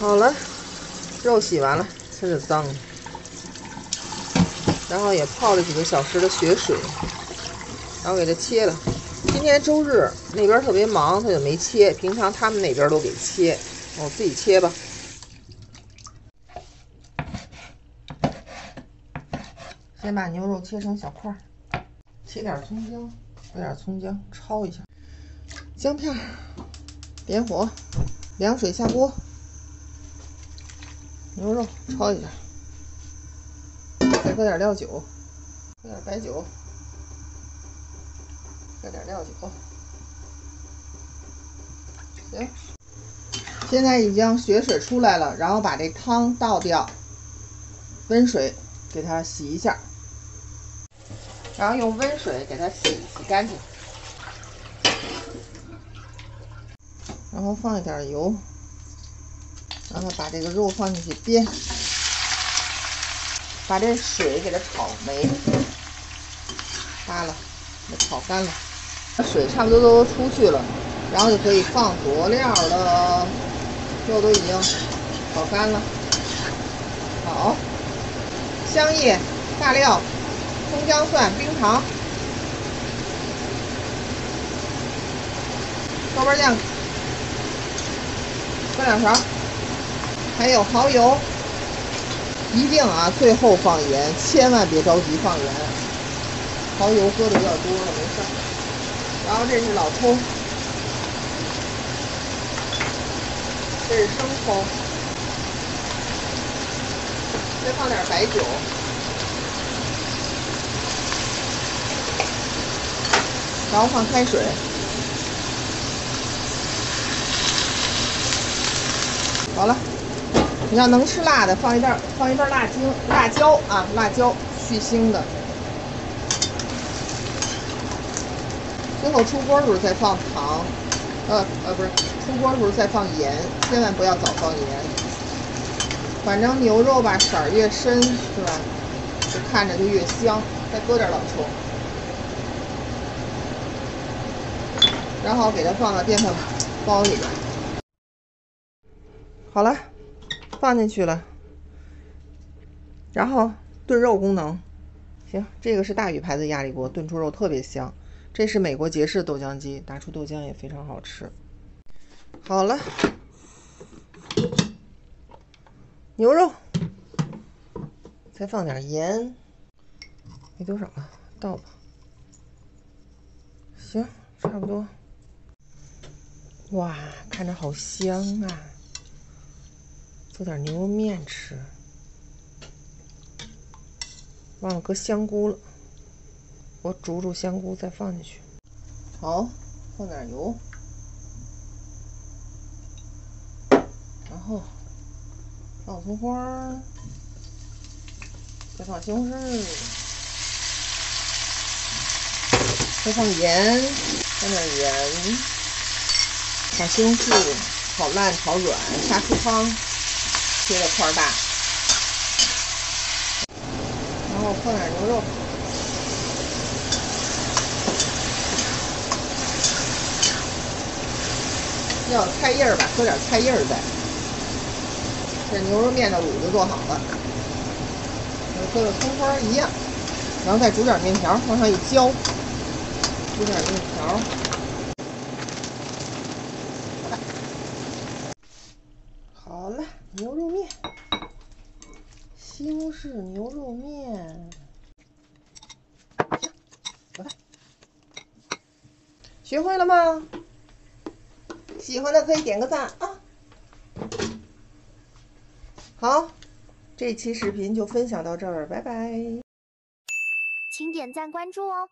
好了，肉洗完了，它就脏。然后也泡了几个小时的血水，然后给它切了。今天周日那边特别忙，他就没切。平常他们那边都给切，我自己切吧。先把牛肉切成小块，切点葱姜，搁点葱姜焯一下，姜片，点火，凉水下锅，牛肉焯一下，再搁点料酒，搁点白酒。搁点料酒，行。现在已经血水出来了，然后把这汤倒掉，温水给它洗一下，然后用温水给它洗洗干净，然后放一点油，然后把这个肉放进去煸，把这水给它炒没，扒了，给炒干了。水差不多都出去了，然后就可以放佐料了。肉都已经炒干了，好，香叶、大料、葱姜蒜、冰糖、豆瓣酱，搁两勺，还有蚝油。一定啊，最后放盐，千万别着急放盐。蚝油搁的有点多了，没事。然后这是老抽，这是生抽，再放点白酒，然后放开水。好了，你要能吃辣的，放一袋放一袋辣精辣椒啊，辣椒去腥的。最后出锅的时候再放糖，呃呃不是，出锅的时候再放盐，千万不要早放盐。反正牛肉吧，色儿越深是吧，就看着就越香。再搁点老抽，然后给它放到电饭煲里边。好了，放进去了。然后炖肉功能，行，这个是大宇牌子压力锅，炖出肉特别香。这是美国杰士豆浆机，打出豆浆也非常好吃。好了，牛肉，再放点盐，没多少了，倒吧。行，差不多。哇，看着好香啊！做点牛肉面吃，忘了搁香菇了。我煮煮香菇，再放进去。好，放点油，然后放葱花，再放西红柿，再放盐，放点盐，把西红柿炒烂、炒软，下出汤，切的块大，然后放点牛肉。要菜叶儿吧，搁点菜叶儿在。这牛肉面的卤子做好了，搁个葱花一样，然后再煮点面条往上一浇，煮点面条。好了，好牛肉面，西红柿牛肉面。学会了吗？喜欢的可以点个赞啊！好，这期视频就分享到这儿，拜拜。请点赞关注哦。